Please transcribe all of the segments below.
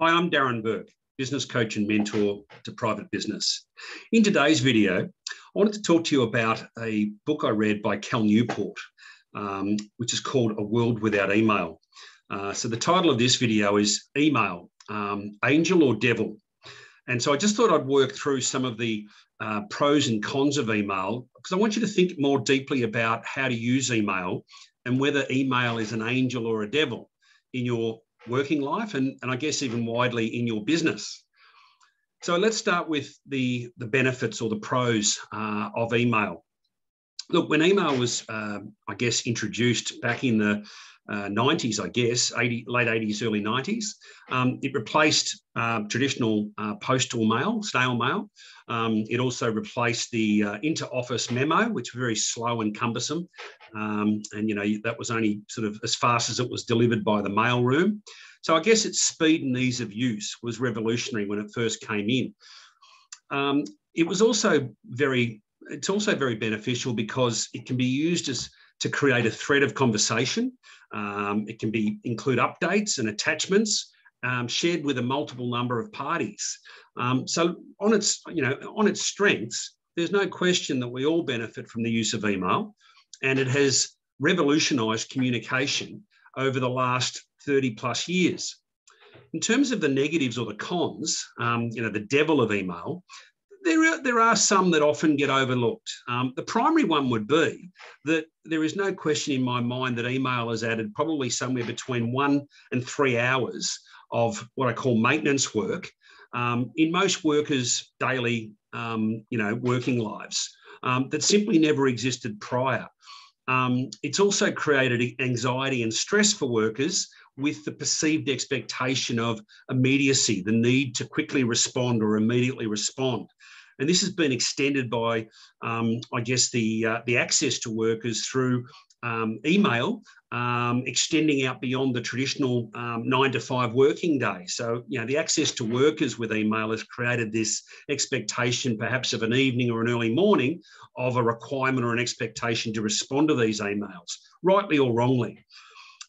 Hi, I'm Darren Bourke, business coach and mentor to private business. In today's video, I wanted to talk to you about a book I read by Cal Newport, um, which is called A World Without Email. Uh, so the title of this video is Email, um, Angel or Devil? And so I just thought I'd work through some of the uh, pros and cons of email because I want you to think more deeply about how to use email and whether email is an angel or a devil in your working life and, and I guess even widely in your business. So let's start with the, the benefits or the pros uh, of email. Look, when email was, uh, I guess, introduced back in the uh, 90s, I guess, 80, late 80s, early 90s. Um, it replaced uh, traditional uh, postal mail, snail mail. Um, it also replaced the uh, inter-office memo, which was very slow and cumbersome. Um, and, you know, that was only sort of as fast as it was delivered by the mail room. So I guess its speed and ease of use was revolutionary when it first came in. Um, it was also very, it's also very beneficial because it can be used as to create a thread of conversation. Um, it can be include updates and attachments um, shared with a multiple number of parties. Um, so on its, you know, on its strengths, there's no question that we all benefit from the use of email, and it has revolutionised communication over the last 30 plus years. In terms of the negatives or the cons, um, you know, the devil of email, there are, there are some that often get overlooked. Um, the primary one would be that there is no question in my mind that email has added probably somewhere between one and three hours of what I call maintenance work um, in most workers' daily, um, you know, working lives um, that simply never existed prior. Um, it's also created anxiety and stress for workers with the perceived expectation of immediacy, the need to quickly respond or immediately respond. And this has been extended by, um, I guess, the, uh, the access to workers through um, email, um, extending out beyond the traditional um, nine to five working day. So, you know, the access to workers with email has created this expectation, perhaps of an evening or an early morning, of a requirement or an expectation to respond to these emails, rightly or wrongly.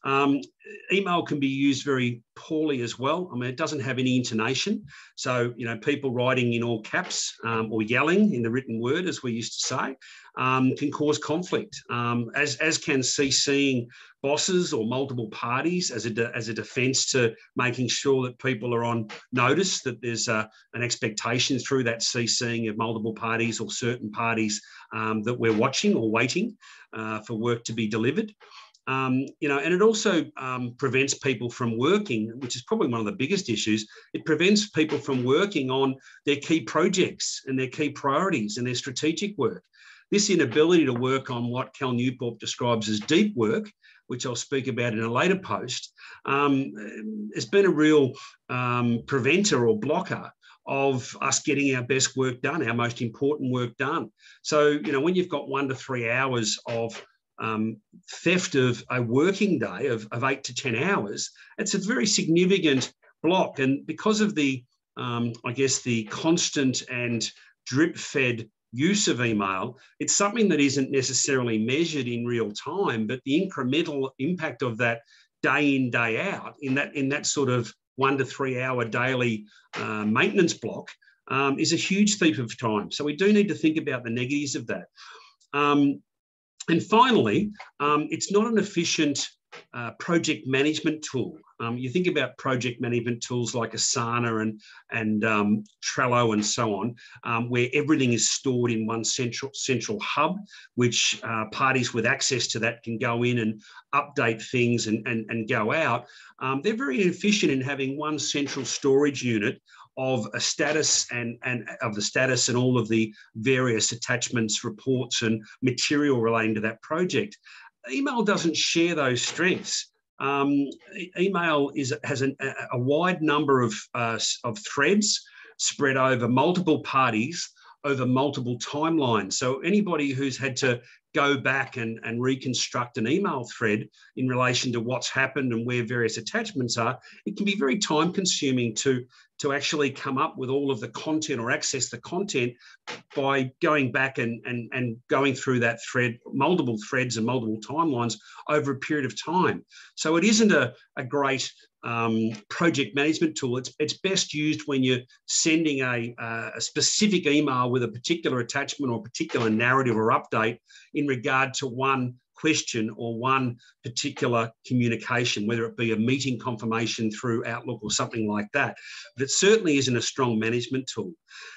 Um, email can be used very poorly as well. I mean, it doesn't have any intonation. So, you know, people writing in all caps um, or yelling in the written word, as we used to say, um, can cause conflict, um, as, as can CCing bosses or multiple parties as a, de- as a defence to making sure that people are on notice that there's a, an expectation through that CCing of multiple parties or certain parties um, that we're watching or waiting uh, for work to be delivered. Um, you know, and it also um, prevents people from working, which is probably one of the biggest issues. It prevents people from working on their key projects and their key priorities and their strategic work. This inability to work on what Cal Newport describes as deep work, which I'll speak about in a later post, um, has been a real um, preventer or blocker of us getting our best work done, our most important work done. So, you know, when you've got one to three hours of um, theft of a working day of, of eight to 10 hours, it's a very significant block. And because of the, um, I guess, the constant and drip fed use of email, it's something that isn't necessarily measured in real time, but the incremental impact of that day in, day out in that, in that sort of one to three hour daily uh, maintenance block um, is a huge thief of time. So we do need to think about the negatives of that. Um, and finally, um, it's not an efficient uh, project management tool. Um, you think about project management tools like Asana and, and um, Trello and so on, um, where everything is stored in one central, central hub, which uh, parties with access to that can go in and update things and, and, and go out. Um, they're very efficient in having one central storage unit of a status and, and of the status and all of the various attachments, reports, and material relating to that project. Email doesn't share those strengths. Um, email is has an, a, wide number of, uh, of threads spread over multiple parties over multiple timelines. So anybody who's had to go back and, and reconstruct an email thread in relation to what's happened and where various attachments are, it can be very time consuming to, to actually come up with all of the content or access the content by going back and, and, and going through that thread, multiple threads and multiple timelines over a period of time. So it isn't a, a great um, project management tool. It's, it's best used when you're sending a, a specific email with a particular attachment or particular narrative or update in regard to one question or one particular communication, whether it be a meeting confirmation through Outlook or something like that. But it certainly isn't a strong management tool.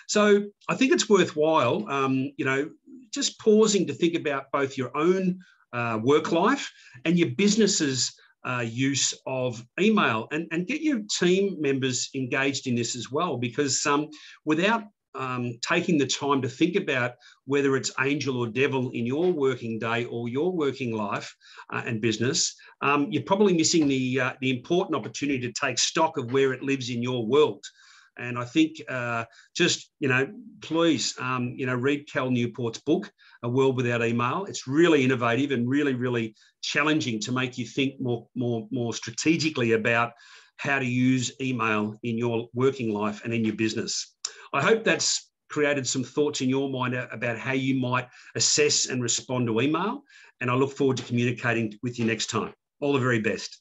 So I think it's worthwhile, um, you know, just pausing to think about both your own uh, work life and your business's uh, use of email and, and get your team members engaged in this as well because um, without um, taking the time to think about whether it's angel or devil in your working day or your working life uh, and business, um, you're probably missing the, uh, the important opportunity to take stock of where it lives in your world. And I think uh, just, you know, please, um, you know, read Cal Newport's book, A World Without Email. It's really innovative and really, really challenging to make you think more, more, more strategically about how to use email in your working life and in your business. I hope that's created some thoughts in your mind about how you might assess and respond to email. And I look forward to communicating with you next time. All the very best.